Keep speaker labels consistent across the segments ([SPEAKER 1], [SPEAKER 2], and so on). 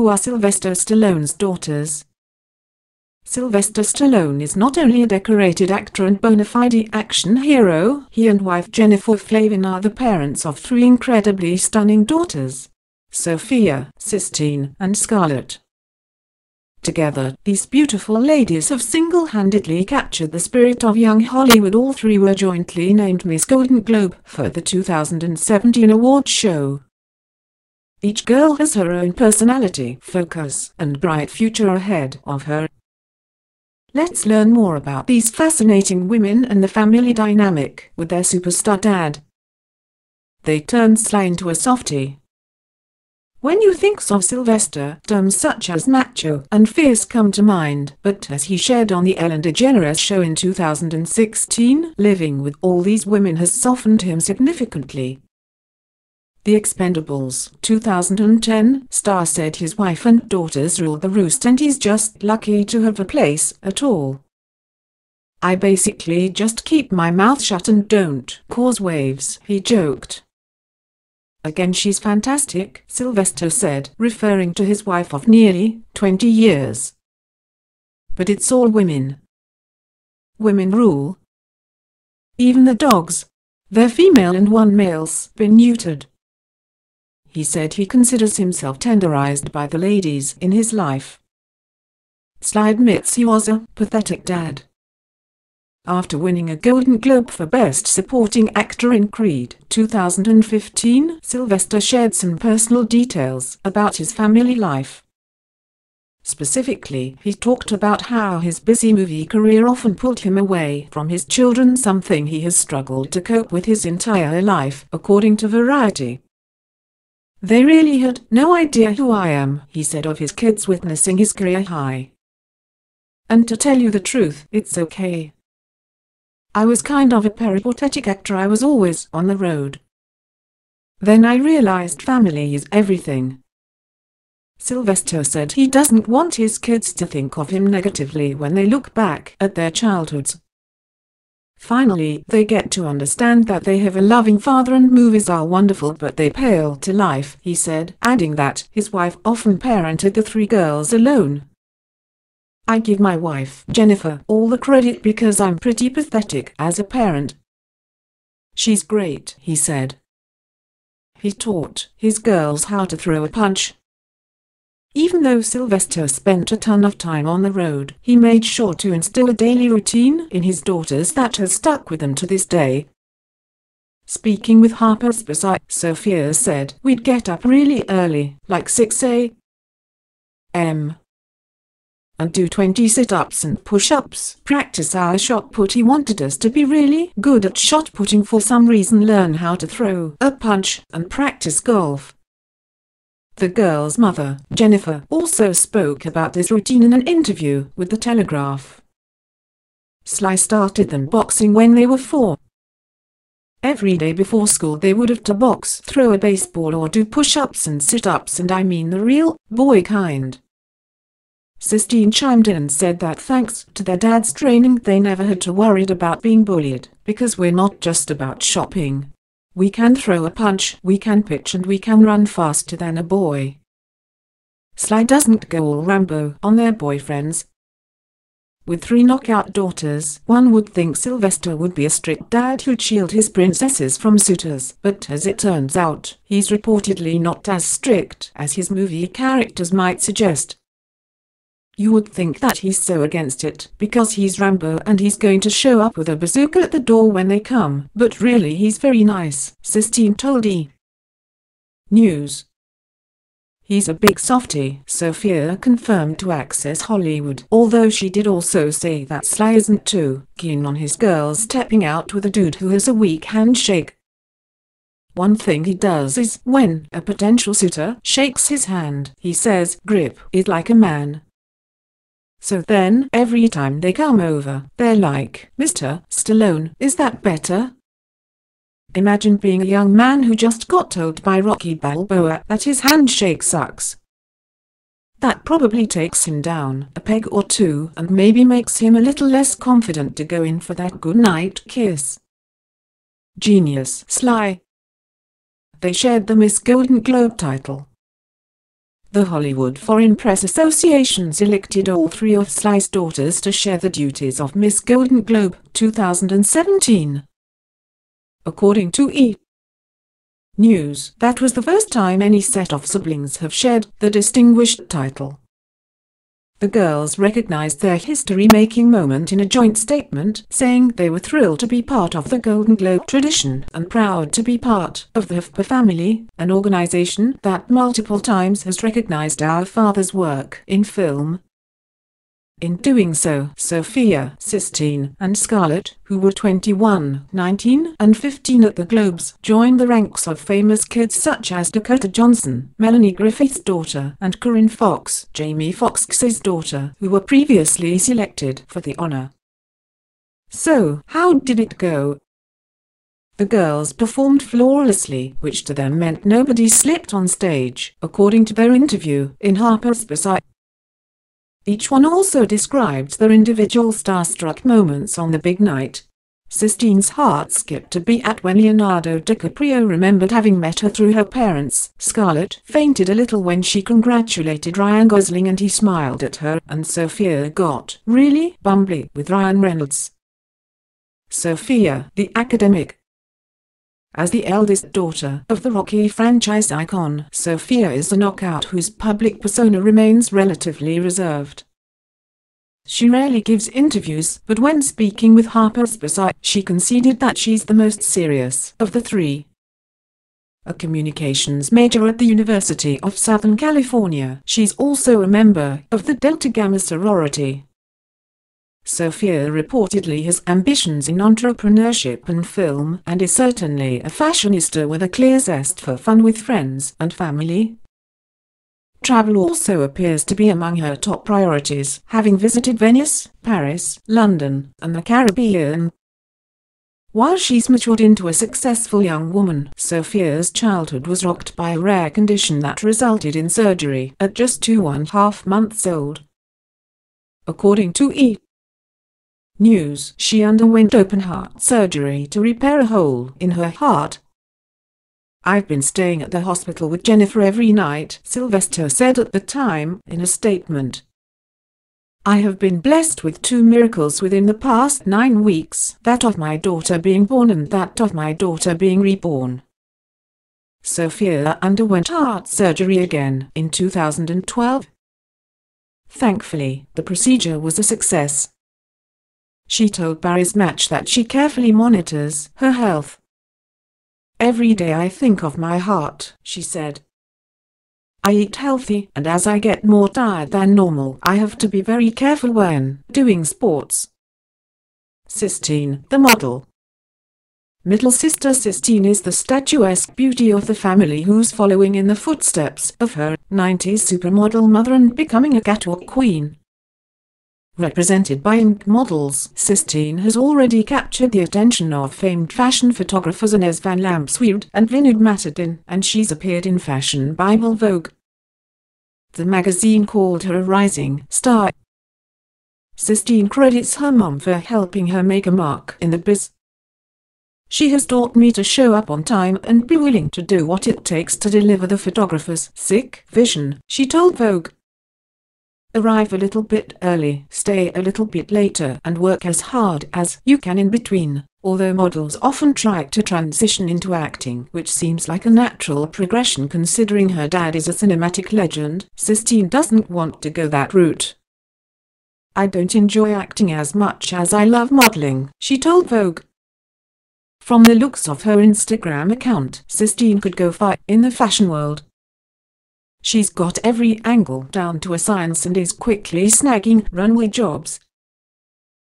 [SPEAKER 1] who are Sylvester Stallone's daughters. Sylvester Stallone is not only a decorated actor and bona fide action hero, he and wife Jennifer Flavin are the parents of three incredibly stunning daughters. Sophia, Sistine, and Scarlett. Together, these beautiful ladies have single-handedly captured the spirit of young Hollywood. All three were jointly named Miss Golden Globe for the 2017 award show. Each girl has her own personality, focus, and bright future ahead of her. Let's learn more about these fascinating women and the family dynamic with their superstar dad. They turned Sly into a softie, when you think of Sylvester, terms such as macho and fierce come to mind, but as he shared on the Ellen DeGeneres show in 2016, living with all these women has softened him significantly. The Expendables 2010 star said his wife and daughters rule the roost and he's just lucky to have a place at all. I basically just keep my mouth shut and don't cause waves, he joked. Again she's fantastic, Sylvester said, referring to his wife of nearly 20 years. But it's all women. Women rule. Even the dogs. They're female and one male's been neutered. He said he considers himself tenderized by the ladies in his life. Sly admits he was a pathetic dad after winning a Golden Globe for Best Supporting Actor in Creed 2015. Sylvester shared some personal details about his family life. Specifically, he talked about how his busy movie career often pulled him away from his children something he has struggled to cope with his entire life, according to Variety. They really had no idea who I am, he said of his kids witnessing his career high. And to tell you the truth, it's okay. I was kind of a peripatetic actor I was always on the road. Then I realized family is everything. Sylvester said he doesn't want his kids to think of him negatively when they look back at their childhoods. Finally, they get to understand that they have a loving father and movies are wonderful but they pale to life, he said, adding that his wife often parented the three girls alone. I give my wife, Jennifer, all the credit because I'm pretty pathetic as a parent. She's great, he said. He taught his girls how to throw a punch. Even though Sylvester spent a ton of time on the road, he made sure to instill a daily routine in his daughters that has stuck with them to this day. Speaking with Harper's Bazaar, Sophia said, We'd get up really early, like 6 a.m and do 20 sit-ups and push-ups. Practice our shot put. He wanted us to be really good at shot putting for some reason learn how to throw a punch and practice golf. The girl's mother, Jennifer, also spoke about this routine in an interview with The Telegraph. Sly started them boxing when they were four. Every day before school they would have to box, throw a baseball or do push-ups and sit-ups and I mean the real, boy kind. Sistine chimed in and said that thanks to their dad's training they never had to worry about being bullied, because we're not just about shopping. We can throw a punch, we can pitch and we can run faster than a boy. Sly doesn't go all Rambo on their boyfriends. With three knockout daughters, one would think Sylvester would be a strict dad who'd shield his princesses from suitors, but as it turns out, he's reportedly not as strict as his movie characters might suggest. You would think that he's so against it because he's Rambo and he's going to show up with a bazooka at the door when they come, but really he's very nice, Sistine told E! News. He's a big softy, Sophia confirmed to Access Hollywood, although she did also say that Sly isn't too keen on his girls stepping out with a dude who has a weak handshake. One thing he does is, when a potential suitor shakes his hand, he says, grip it like a man, so then, every time they come over, they're like, Mr. Stallone, is that better? Imagine being a young man who just got told by Rocky Balboa that his handshake sucks. That probably takes him down a peg or two and maybe makes him a little less confident to go in for that goodnight kiss. Genius Sly. They shared the Miss Golden Globe title. The Hollywood Foreign Press Association selected all three of Sly's daughters to share the duties of Miss Golden Globe 2017. According to E! News, that was the first time any set of siblings have shared the distinguished title. The girls recognized their history-making moment in a joint statement, saying they were thrilled to be part of the Golden Globe tradition and proud to be part of the HFPA family, an organization that multiple times has recognized our father's work in film, in doing so, Sophia, Sistine, and Scarlett, who were 21, 19, and 15 at the Globes, joined the ranks of famous kids such as Dakota Johnson, Melanie Griffith's daughter, and Corinne Foxx, Jamie Foxx's daughter, who were previously selected for the honor. So, how did it go? The girls performed flawlessly, which to them meant nobody slipped on stage, according to their interview in Harper's Bazaar. Each one also described their individual starstruck moments on the big night. Sistine's heart skipped a beat when Leonardo DiCaprio remembered having met her through her parents. Scarlett fainted a little when she congratulated Ryan Gosling and he smiled at her, and Sophia got really bumbly with Ryan Reynolds. Sophia, the academic, as the eldest daughter of the Rocky franchise icon, Sophia is a knockout whose public persona remains relatively reserved. She rarely gives interviews, but when speaking with Harper's Bazaar, she conceded that she's the most serious of the three. A communications major at the University of Southern California, she's also a member of the Delta Gamma sorority. Sophia reportedly has ambitions in entrepreneurship and film and is certainly a fashionista with a clear zest for fun with friends and family. Travel also appears to be among her top priorities, having visited Venice, Paris, London, and the Caribbean. While she's matured into a successful young woman, Sophia's childhood was rocked by a rare condition that resulted in surgery at just two and a half months old. According to E! News, she underwent open heart surgery to repair a hole in her heart. I've been staying at the hospital with Jennifer every night, Sylvester said at the time, in a statement. I have been blessed with two miracles within the past nine weeks, that of my daughter being born and that of my daughter being reborn. Sophia underwent heart surgery again in 2012. Thankfully, the procedure was a success. She told Paris Match that she carefully monitors her health. Every day I think of my heart, she said. I eat healthy, and as I get more tired than normal, I have to be very careful when doing sports. Sistine, the model. Middle sister Sistine is the statuesque beauty of the family who's following in the footsteps of her 90s supermodel mother and becoming a catwalk queen. Represented by ink models, Sistine has already captured the attention of famed fashion photographers Inez van Lamsweerde and Vinod Matadin, and she's appeared in Fashion Bible Vogue. The magazine called her a rising star. Sistine credits her mom for helping her make a mark in the biz. She has taught me to show up on time and be willing to do what it takes to deliver the photographer's sick vision, she told Vogue. Arrive a little bit early, stay a little bit later and work as hard as you can in between. Although models often try to transition into acting, which seems like a natural progression considering her dad is a cinematic legend, Sistine doesn't want to go that route. I don't enjoy acting as much as I love modeling, she told Vogue. From the looks of her Instagram account, Sistine could go far in the fashion world. She's got every angle down to a science and is quickly snagging runway jobs.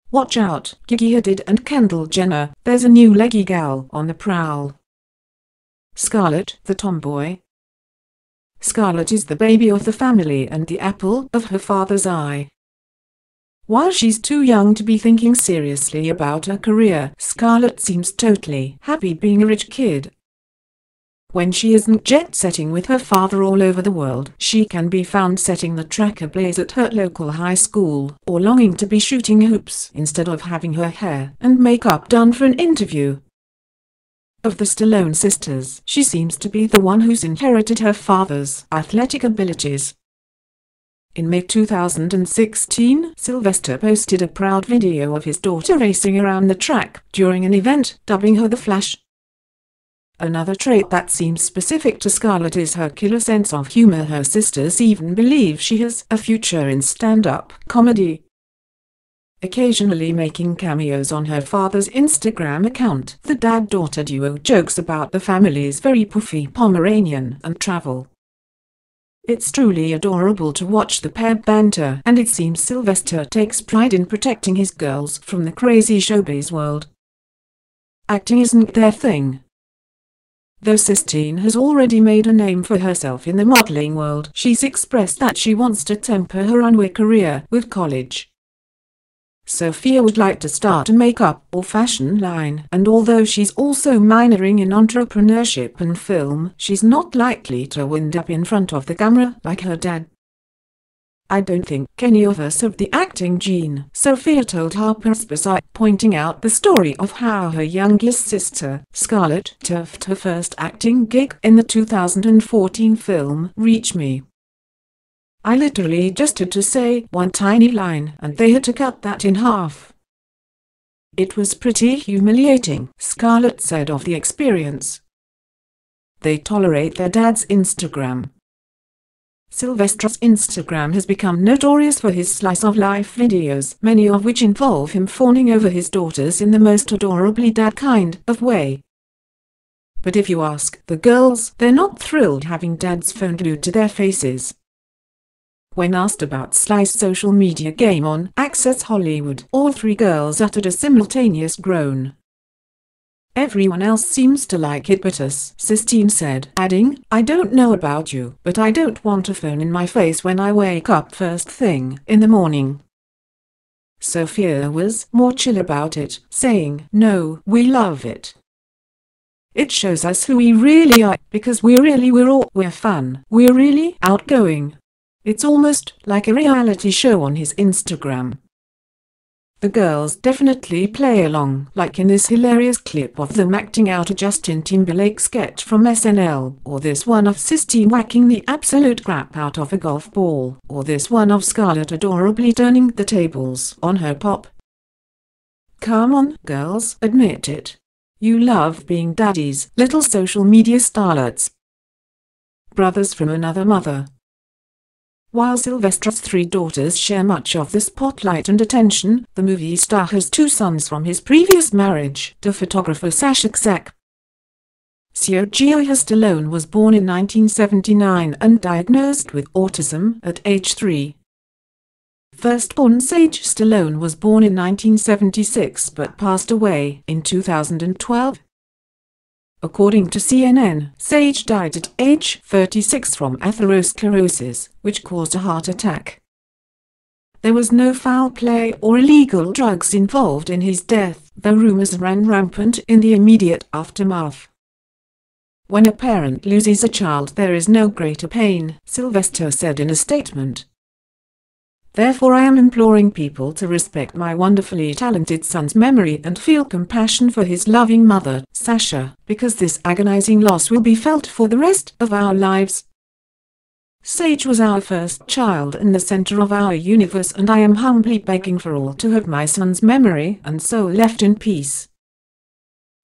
[SPEAKER 1] Watch out, Gigi Hadid and Kendall Jenner, there's a new leggy gal on the prowl. Scarlett, the tomboy. Scarlett is the baby of the family and the apple of her father's eye. While she's too young to be thinking seriously about her career, Scarlett seems totally happy being a rich kid when she isn't jet-setting with her father all over the world, she can be found setting the track ablaze at her local high school, or longing to be shooting hoops instead of having her hair and makeup done for an interview. Of the Stallone sisters, she seems to be the one who's inherited her father's athletic abilities. In May 2016, Sylvester posted a proud video of his daughter racing around the track during an event, dubbing her the Flash. Another trait that seems specific to Scarlett is her killer sense of humor. Her sisters even believe she has a future in stand-up comedy. Occasionally making cameos on her father's Instagram account, the dad-daughter duo jokes about the family's very puffy Pomeranian and travel. It's truly adorable to watch the pair banter and it seems Sylvester takes pride in protecting his girls from the crazy showbiz world. Acting isn't their thing, Though Sistine has already made a name for herself in the modeling world, she's expressed that she wants to temper her runway career with college. Sophia would like to start a makeup or fashion line, and although she's also minoring in entrepreneurship and film, she's not likely to wind up in front of the camera like her dad. I don't think any of us have the acting gene, Sophia told Harper's Bazaar, pointing out the story of how her youngest sister, Scarlett, turfed her first acting gig in the 2014 film Reach Me. I literally just had to say one tiny line and they had to cut that in half. It was pretty humiliating, Scarlett said of the experience. They tolerate their dad's Instagram, Sylvester's Instagram has become notorious for his slice-of-life videos, many of which involve him fawning over his daughters in the most adorably dad kind of way. But if you ask the girls, they're not thrilled having dad's phone glued to their faces. When asked about Sly's social media game on Access Hollywood, all three girls uttered a simultaneous groan. Everyone else seems to like it but us, Sistine said, adding, I don't know about you, but I don't want a phone in my face when I wake up first thing in the morning. Sophia was more chill about it, saying, No, we love it. It shows us who we really are, because we really we're all we're fun, we're really outgoing. It's almost like a reality show on his Instagram. The girls definitely play along, like in this hilarious clip of them acting out a Justin Timberlake sketch from SNL, or this one of Sistine whacking the absolute crap out of a golf ball, or this one of Scarlett adorably turning the tables on her pop. Come on, girls, admit it. You love being daddy's, little social media starlets. Brothers from another mother. While Sylvester's three daughters share much of the spotlight and attention, the movie star has two sons from his previous marriage to photographer Sasha Czack. Sergio Stallone was born in 1979 and diagnosed with autism at age 3. Firstborn Sage Stallone was born in 1976 but passed away in 2012. According to CNN, Sage died at age 36 from atherosclerosis, which caused a heart attack. There was no foul play or illegal drugs involved in his death, though rumors ran rampant in the immediate aftermath. When a parent loses a child there is no greater pain, Sylvester said in a statement. Therefore I am imploring people to respect my wonderfully talented son's memory and feel compassion for his loving mother, Sasha, because this agonizing loss will be felt for the rest of our lives. Sage was our first child and the center of our universe and I am humbly begging for all to have my son's memory and soul left in peace.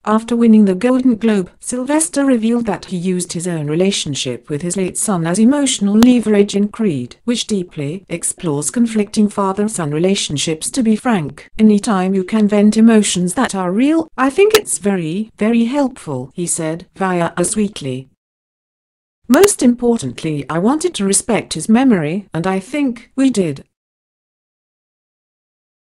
[SPEAKER 1] After winning the Golden Globe, Sylvester revealed that he used his own relationship with his late son as emotional leverage in Creed, which deeply explores conflicting father-son relationships to be frank. Anytime you can vent emotions that are real, I think it's very, very helpful, he said, via Us Weekly. Most importantly, I wanted to respect his memory, and I think we did.